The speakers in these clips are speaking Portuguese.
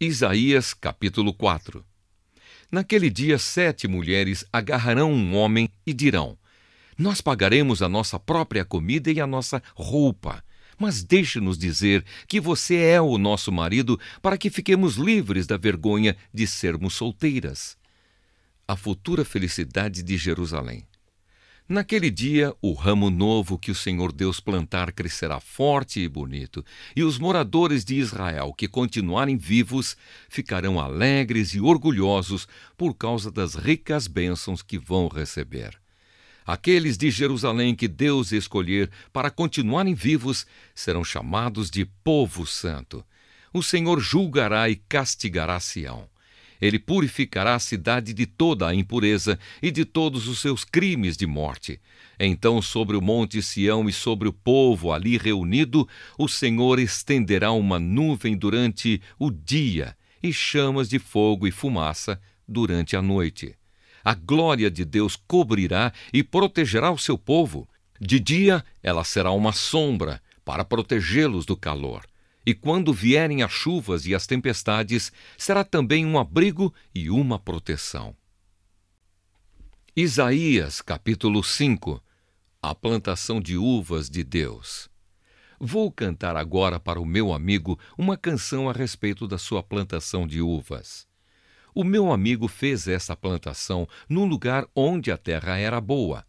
Isaías capítulo 4 Naquele dia, sete mulheres agarrarão um homem e dirão: Nós pagaremos a nossa própria comida e a nossa roupa. Mas deixe-nos dizer que você é o nosso marido para que fiquemos livres da vergonha de sermos solteiras. A futura felicidade de Jerusalém. Naquele dia, o ramo novo que o Senhor Deus plantar crescerá forte e bonito, e os moradores de Israel que continuarem vivos ficarão alegres e orgulhosos por causa das ricas bênçãos que vão receber. Aqueles de Jerusalém que Deus escolher para continuarem vivos serão chamados de povo santo. O Senhor julgará e castigará Sião ele purificará a cidade de toda a impureza e de todos os seus crimes de morte. Então, sobre o monte Sião e sobre o povo ali reunido, o Senhor estenderá uma nuvem durante o dia e chamas de fogo e fumaça durante a noite. A glória de Deus cobrirá e protegerá o seu povo. De dia, ela será uma sombra para protegê-los do calor e quando vierem as chuvas e as tempestades, será também um abrigo e uma proteção. Isaías capítulo 5 A plantação de uvas de Deus. Vou cantar agora para o meu amigo uma canção a respeito da sua plantação de uvas. O meu amigo fez essa plantação num lugar onde a terra era boa.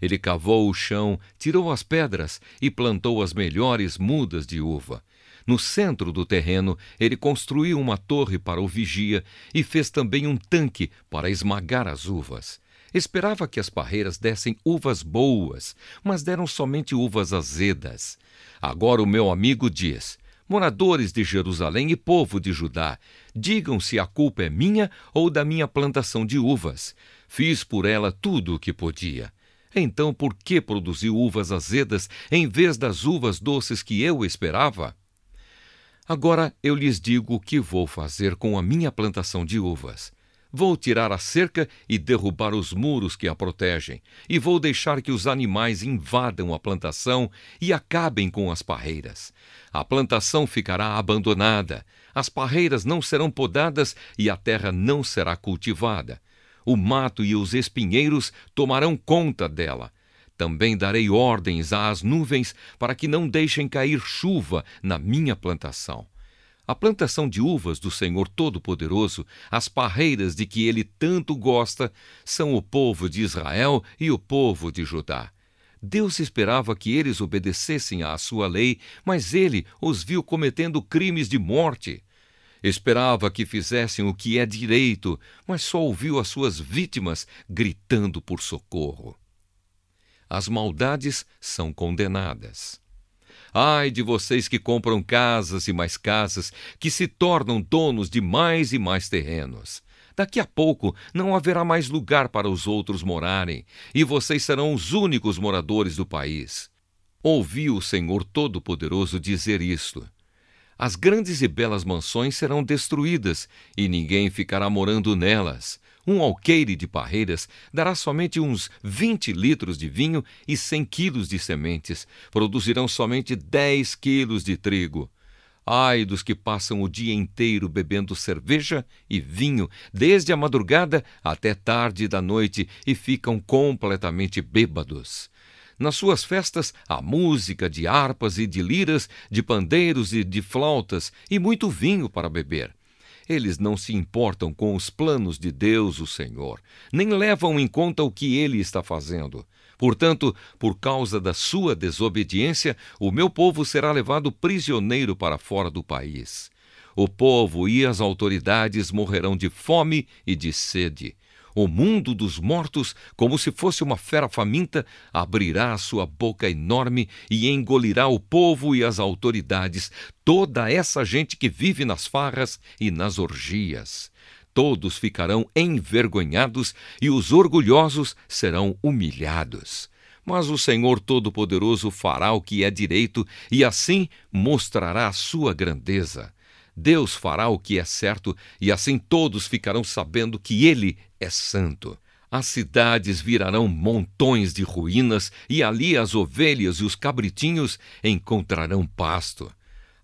Ele cavou o chão, tirou as pedras e plantou as melhores mudas de uva. No centro do terreno, ele construiu uma torre para o vigia e fez também um tanque para esmagar as uvas. Esperava que as parreiras dessem uvas boas, mas deram somente uvas azedas. Agora o meu amigo diz: Moradores de Jerusalém e povo de Judá, digam se a culpa é minha ou da minha plantação de uvas. Fiz por ela tudo o que podia. Então, por que produziu uvas azedas em vez das uvas doces que eu esperava? Agora eu lhes digo o que vou fazer com a minha plantação de uvas. Vou tirar a cerca e derrubar os muros que a protegem, e vou deixar que os animais invadam a plantação e acabem com as parreiras. A plantação ficará abandonada, as parreiras não serão podadas e a terra não será cultivada. O mato e os espinheiros tomarão conta dela também darei ordens às nuvens para que não deixem cair chuva na minha plantação. A plantação de uvas do Senhor Todo-Poderoso, as parreiras de que ele tanto gosta, são o povo de Israel e o povo de Judá. Deus esperava que eles obedecessem à sua lei, mas ele os viu cometendo crimes de morte. Esperava que fizessem o que é direito, mas só ouviu as suas vítimas gritando por socorro as maldades são condenadas. Ai de vocês que compram casas e mais casas, que se tornam donos de mais e mais terrenos. Daqui a pouco não haverá mais lugar para os outros morarem, e vocês serão os únicos moradores do país. Ouvi o Senhor Todo-Poderoso dizer isto. As grandes e belas mansões serão destruídas, e ninguém ficará morando nelas. Um alqueire de parreiras dará somente uns 20 litros de vinho e 100 quilos de sementes. Produzirão somente 10 quilos de trigo. Ai dos que passam o dia inteiro bebendo cerveja e vinho, desde a madrugada até tarde da noite, e ficam completamente bêbados. Nas suas festas há música de harpas e de liras, de pandeiros e de flautas, e muito vinho para beber. Eles não se importam com os planos de Deus, o Senhor, nem levam em conta o que ele está fazendo. Portanto, por causa da sua desobediência, o meu povo será levado prisioneiro para fora do país. O povo e as autoridades morrerão de fome e de sede. O mundo dos mortos, como se fosse uma fera faminta, abrirá sua boca enorme e engolirá o povo e as autoridades, toda essa gente que vive nas farras e nas orgias. Todos ficarão envergonhados e os orgulhosos serão humilhados. Mas o Senhor Todo-Poderoso fará o que é direito e assim mostrará a sua grandeza. Deus fará o que é certo, e assim todos ficarão sabendo que Ele é santo. As cidades virarão montões de ruínas, e ali as ovelhas e os cabritinhos encontrarão pasto.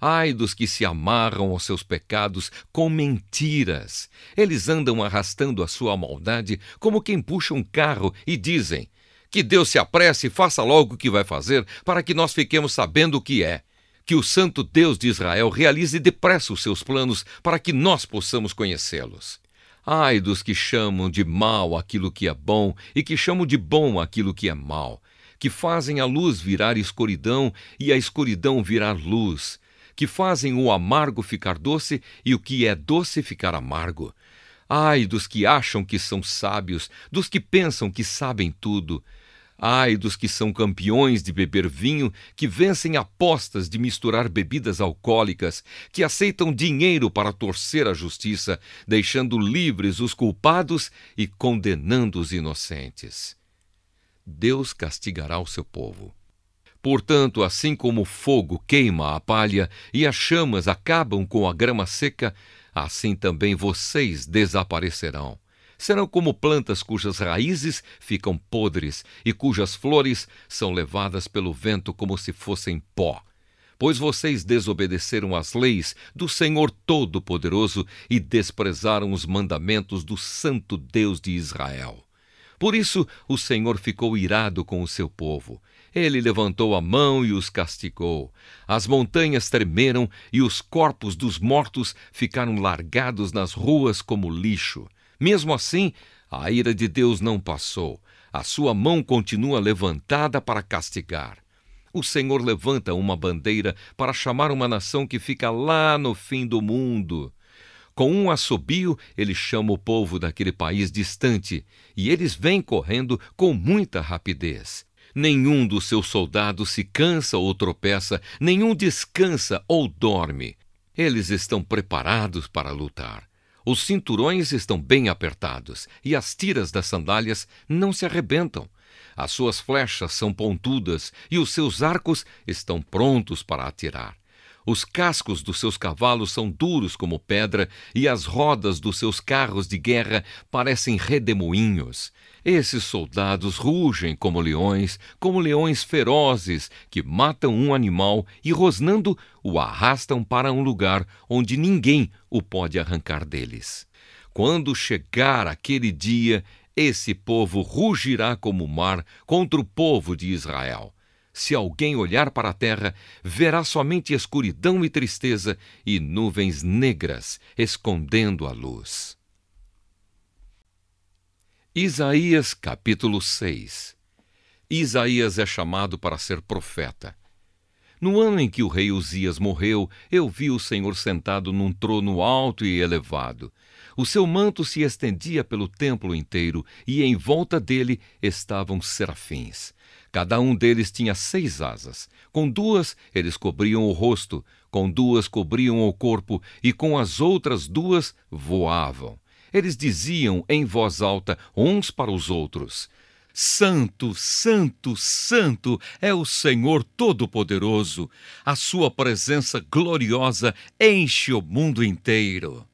Ai dos que se amarram aos seus pecados com mentiras. Eles andam arrastando a sua maldade como quem puxa um carro e dizem: Que Deus se apresse e faça logo o que vai fazer, para que nós fiquemos sabendo o que é. Que o Santo Deus de Israel realize depressa os seus planos para que nós possamos conhecê-los. Ai dos que chamam de mal aquilo que é bom e que chamam de bom aquilo que é mal, que fazem a luz virar escuridão e a escuridão virar luz que fazem o amargo ficar doce e o que é doce ficar amargo. Ai dos que acham que são sábios, dos que pensam que sabem tudo. Ai dos que são campeões de beber vinho, que vencem apostas de misturar bebidas alcoólicas, que aceitam dinheiro para torcer a justiça, deixando livres os culpados e condenando os inocentes. Deus castigará o seu povo. Portanto, assim como o fogo queima a palha e as chamas acabam com a grama seca, assim também vocês desaparecerão. Serão como plantas cujas raízes ficam podres e cujas flores são levadas pelo vento como se fossem pó. Pois vocês desobedeceram às leis do Senhor Todo-Poderoso e desprezaram os mandamentos do Santo Deus de Israel. Por isso o Senhor ficou irado com o seu povo. Ele levantou a mão e os castigou. As montanhas tremeram e os corpos dos mortos ficaram largados nas ruas como lixo. Mesmo assim, a ira de Deus não passou. A sua mão continua levantada para castigar. O Senhor levanta uma bandeira para chamar uma nação que fica lá no fim do mundo. Com um assobio, ele chama o povo daquele país distante, e eles vêm correndo com muita rapidez. Nenhum dos seus soldados se cansa ou tropeça, nenhum descansa ou dorme. Eles estão preparados para lutar. Os cinturões estão bem apertados e as tiras das sandálias não se arrebentam. As suas flechas são pontudas e os seus arcos estão prontos para atirar. Os cascos dos seus cavalos são duros como pedra, e as rodas dos seus carros de guerra parecem redemoinhos. Esses soldados rugem como leões, como leões ferozes, que matam um animal e, rosnando, o arrastam para um lugar onde ninguém o pode arrancar deles. Quando chegar aquele dia, esse povo rugirá como o mar contra o povo de Israel se alguém olhar para a terra, verá somente escuridão e tristeza e nuvens negras escondendo a luz. Isaías capítulo 6 Isaías é chamado para ser profeta. No ano em que o rei Uzias morreu, eu vi o Senhor sentado num trono alto e elevado. O seu manto se estendia pelo templo inteiro, e em volta dele estavam serafins. Cada um deles tinha seis asas. Com duas eles cobriam o rosto, com duas cobriam o corpo, e com as outras duas voavam. Eles diziam em voz alta uns para os outros: Santo, Santo, Santo é o Senhor Todo-Poderoso. A sua presença gloriosa enche o mundo inteiro.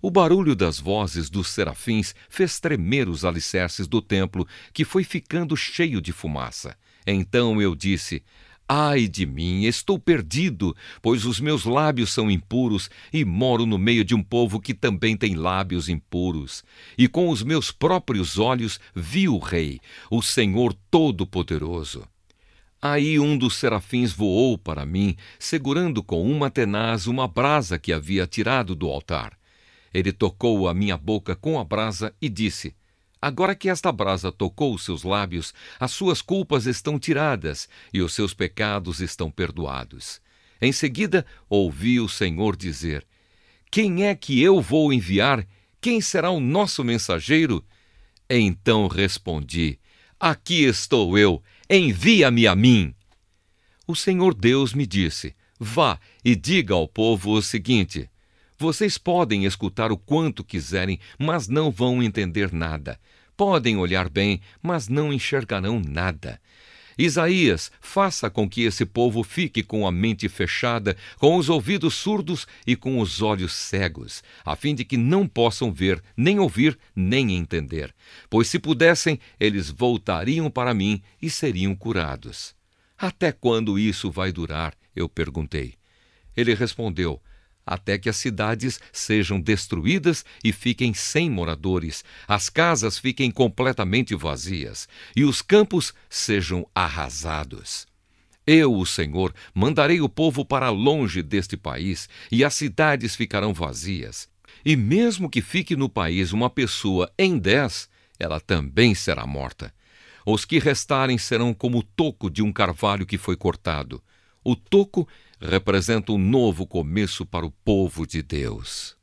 O barulho das vozes dos serafins fez tremer os alicerces do templo, que foi ficando cheio de fumaça. Então eu disse: Ai de mim, estou perdido, pois os meus lábios são impuros e moro no meio de um povo que também tem lábios impuros. E com os meus próprios olhos vi o Rei, o Senhor Todo-Poderoso. Aí um dos serafins voou para mim, segurando com uma tenaz uma brasa que havia tirado do altar. Ele tocou a minha boca com a brasa e disse: Agora que esta brasa tocou os seus lábios, as suas culpas estão tiradas e os seus pecados estão perdoados. Em seguida, ouvi o Senhor dizer: Quem é que eu vou enviar? Quem será o nosso mensageiro? Então respondi: Aqui estou eu, envia-me a mim. O Senhor Deus me disse: Vá e diga ao povo o seguinte: vocês podem escutar o quanto quiserem, mas não vão entender nada. Podem olhar bem, mas não enxergarão nada. Isaías, faça com que esse povo fique com a mente fechada, com os ouvidos surdos e com os olhos cegos, a fim de que não possam ver, nem ouvir, nem entender. Pois se pudessem, eles voltariam para mim e seriam curados. Até quando isso vai durar? Eu perguntei. Ele respondeu: Até que as cidades sejam destruídas e fiquem sem moradores, as casas fiquem completamente vazias e os campos sejam arrasados. Eu, o Senhor, mandarei o povo para longe deste país e as cidades ficarão vazias. E mesmo que fique no país uma pessoa em dez, ela também será morta. Os que restarem serão como o toco de um carvalho que foi cortado. O toco representa um novo começo para o povo de Deus.